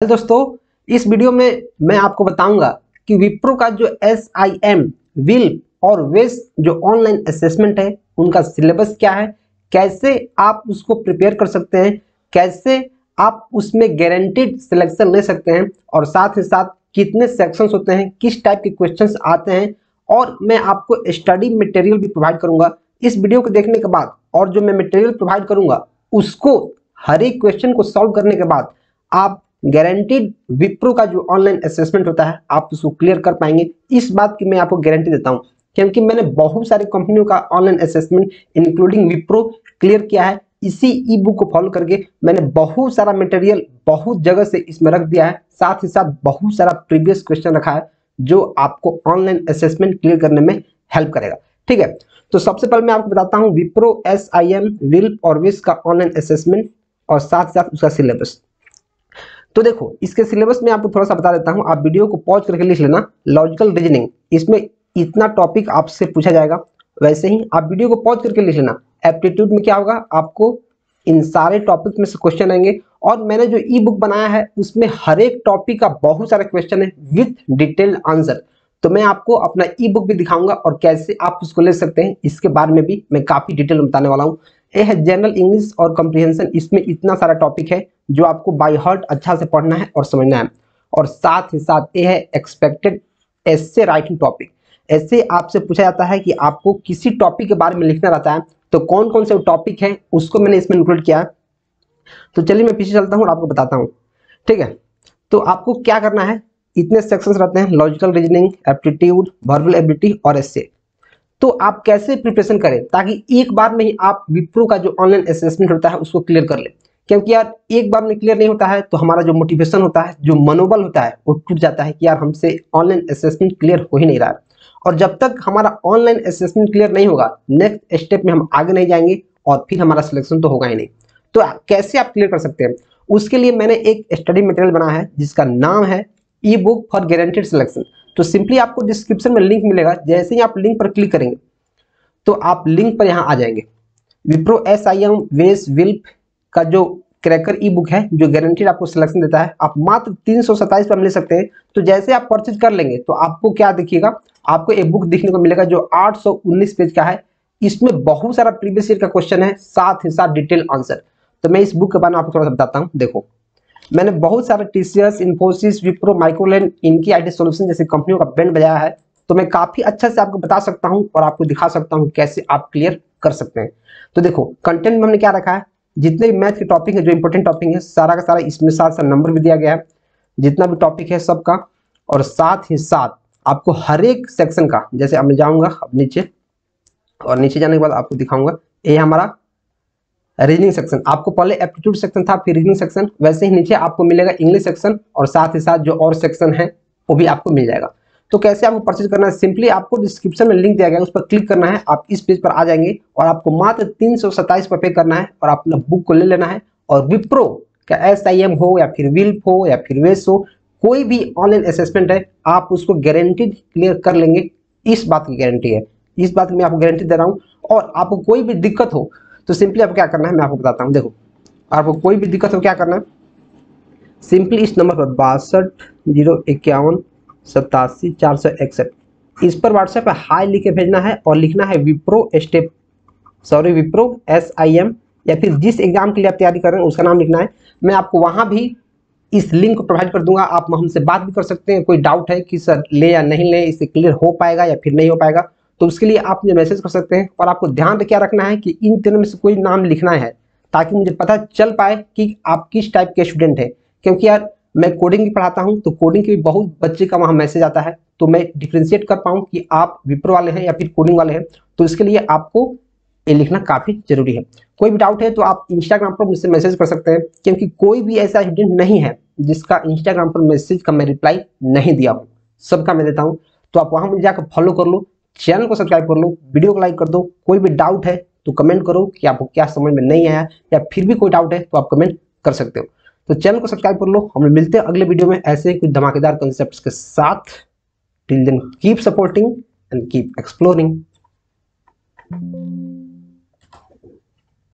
दोस्तों, इस वीडियो में मैं आपको बताऊँगा कि विप्रो का जो एस आई एम विल और वेस जो ऑनलाइन असेसमेंट है, उनका सिलेबस क्या है, कैसे आप उसको प्रिपेयर कर सकते हैं, कैसे आप उसमें गारंटीड सिलेक्शन ले सकते हैं, और साथ ही साथ कितने सेक्शंस होते हैं, किस टाइप के क्वेश्चंस आते हैं, और मैं आपको स्टडी मटेरियल भी प्रोवाइड करूँगा। इस वीडियो को देखने के बाद, और जो मैं मटेरियल प्रोवाइड करूँगा, उसको हर एक क्वेश्चन को सॉल्व करने के बाद, आप गारंटीड विप्रो का जो ऑनलाइन असेसमेंट होता है, आप उसको क्लियर कर पाएँगे। इस बात की मैं आपको गारंटी देता हूँ, क्योंकि मैंने बहुत सारी कंपनियों का online assessment including Wipro clear किया है। इसी ई बुक को फॉलो करके मैंने बहुत सारा मटेरियल बहुत जगह से इसमें रख दिया है। साथ ही साथ बहुत सारा प्रीवियस क्वेश्चन रखा है, जो आपको ऑनलाइन असेसमेंट क्लियर करने में हेल्प करेगा। ठीक है? तो सबसे पहले मैं आपको बताता हूँ Wipro S I M WILP और विस का ऑनलाइन असेसमेंट और साथ साथ उसका सिलेबस तो देखो, इसके सिलेबस में आपको थोड़ा सा बता देता हूँ, आप वीडियो को पॉज करके लिख लेना लॉजिकल रीजनिंग इसमें इतना टॉपिक आपसे पूछा जाएगा। वैसे ही आप वीडियो को पॉज करके लिख लेना। एप्टीट्यूड में क्या होगा? आपको इन सारे टॉपिक में से क्वेश्चन आएँगे। और मैंने जो ई बुक बनाया है, उसमें हर एक टॉपिक का बहुत सारे क्वेश्चन है विथ डिटेल आंसर तो मैं आपको अपना ई बुक भी दिखाऊँगा और कैसे आप उसको ले सकते हैं। इसके बारे में भी मैं काफ़ी डिटेल बताने वाला हूँ। ये है जनरल इंग्लिश और कंप्रीहेंशन इसमें इतना सारा टॉपिक है। जो आपको बाई हार्ट अच्छा से पढ़ना है और समझना है। और साथ ही साथ ये है एक्सपेक्टेड एसे राइटिंग टॉपिक ऐसे आपसे पूछा जाता है कि आपको किसी टॉपिक के बारे में लिखना रहता है तो कौन कौन से टॉपिक है, उसको मैंने इसमें इंक्लूड किया। तो चलिए मैं पीछे चलता हूँ और आपको बताता हूँ। ठीक है? तो आपको क्या करना है? इतने सेक्शंस रहते हैं logical reasoning aptitude verbal ability और एसे तो आप कैसे प्रिपरेशन करें, ताकि एक बार में ही आप विप्रो का जो ऑनलाइन असेसमेंट होता है, उसको क्लियर कर ले। क्योंकि यार, एक बार में क्लियर नहीं होता है तो हमारा जो मोटिवेशन होता है, जो मनोबल होता है, वो टूट जाता है कि यार, हमसे ऑनलाइन असेसमेंट क्लियर हो ही नहीं रहा और जब तक हमारा ऑनलाइन असेसमेंट क्लियर नहीं होगा नेक्स्ट स्टेप में हम आगे नहीं जाएँगे और फिर हमारा सिलेक्शन तो होगा ही नहीं। तो कैसे आप क्लियर कर सकते हैं? उसके लिए मैंने एक स्टडी मटेरियल बनाया है, जिसका नाम है e book for guaranteed selection तो सिंपली आपको डिस्क्रिप्शन में लिंक मिलेगा, जैसे ही आप लिंक पर क्लिक करेंगे तो आप लिंक पर यहाँ आ जाएँगे। विप्रो एस आई एम वेस विल्प का जो क्रैकर ई बुक है, जो गारंटीड आपको सिलेक्शन देता है, आप मात्र तीन सौ सत्ताईस पर मिल सकते हैं। तो जैसे आप परचेज कर लेंगे तो आपको क्या देखिएगा आपको एक बुक देखने को मिलेगा जो 819 पेज का है। इसमें बहुत सारा प्रीवियस ईयर का क्वेश्चन है, साथ ही साथ डिटेल आंसर तो मैं इस बुक के बारे में आपको थोड़ा सा बताता हूँ। देखो, मैंने बहुत सारे टीसीएस इन्फोसिस विप्रो माइक्रोलैंड इनकी आई सोल्यूशन जैसी कंपनियों का बैंड बजाया है। तो मैं काफ़ी अच्छा से आपको बता सकता हूँ और आपको दिखा सकता हूँ कैसे आप क्लियर कर सकते हैं। तो देखो कंटेंट में हमने क्या रखा है? जितने भी मैथ के टॉपिक है, जो इंपॉर्टेंट टॉपिक है, सारा का सारा इसमें साथ साथ नंबर भी दिया गया है। जितना भी टॉपिक है सबका, और साथ ही साथ आपको हर एक सेक्शन का, जैसे अब मैं जाऊँगा अब नीचे, और नीचे जाने के बाद आपको दिखाऊँगा, ये हमारा रीजनिंग सेक्शन आपको पहले एप्टीट्यूड सेक्शन था, फिर रीजनिंग सेक्शन वैसे ही नीचे आपको मिलेगा इंग्लिश सेक्शन और साथ ही साथ जो और सेक्शन है, वो भी आपको मिल जाएगा। तो कैसे आपको परचेज करना है? सिंपली आपको डिस्क्रिप्शन में लिंक दिया गया है, उस पर क्लिक करना है। आप इस पेज पर आ जाएँगे और आपको मात्र तीन सौ सत्ताईस पर पे करना है और अपना बुक को ले लेना है। और विप्रो क्या एस आई एम हो या फिर विल्प हो या फिर वेस हो, कोई भी ऑनलाइन असेसमेंट है, आप उसको गारंटीड क्लियर कर लेंगे। इस बात की गारंटी है। इस बात की मैं आपको गारंटी दे रहा हूँ। और आपको कोई भी दिक्कत हो तो सिंपली आपको क्या करना है, मैं आपको बताता हूँ। देखो, आपको कोई भी दिक्कत हो क्या करना है? सिंपली इस नंबर पर बासठ, ज़ीरो, इक्यावन सतासी, चार सौ इकसठ। इस पर व्हाट्सएप पर हाई लिख के भेजना है और लिखना है Wipro step sorry Wipro S I M या फिर जिस एग्ज़ाम के लिए आप तैयारी कर रहे हैं, उसका नाम लिखना है। मैं आपको वहाँ भी इस लिंक को प्रोवाइड कर दूँगा। आप हमसे बात भी कर सकते हैं। कोई डाउट है कि सर ले या नहीं ले, इससे क्लियर हो पाएगा या फिर नहीं हो पाएगा तो उसके लिए आप मुझे मैसेज कर सकते हैं। और आपको ध्यान क्या रखना है कि इन तीनों में से कोई नाम लिखना है, ताकि मुझे पता चल पाए कि आप किस टाइप के स्टूडेंट हैं। क्योंकि यार मैं कोडिंग भी पढ़ाता हूँ तो कोडिंग के भी बहुत बच्चे का वहाँ मैसेज आता है तो मैं डिफ्रेंशिएट कर पाऊँ कि आप विप्रो वाले हैं या फिर कोडिंग वाले हैं तो इसके लिए आपको ये लिखना काफ़ी ज़रूरी है। कोई भी डाउट है तो आप इंस्टाग्राम पर मुझसे मैसेज कर सकते हैं, क्योंकि कोई भी ऐसा स्टूडेंट नहीं है जिसका इंस्टाग्राम पर मैसेज का मैं रिप्लाई नहीं दिया हूँ। सबका मैं देता हूँ तो आप वहाँ मुझे जाकर फॉलो कर लो चैनल को सब्सक्राइब कर लो वीडियो को लाइक कर दो। कोई भी डाउट है तो कमेंट करो कि आपको क्या समझ में नहीं आया, या फिर भी कोई डाउट है तो आप कमेंट कर सकते हो। तो चैनल को सब्सक्राइब कर लो। हम मिलते हैं अगले वीडियो में ऐसे कुछ धमाकेदार कॉन्सेप्ट के साथ। Till then keep supporting and keep exploring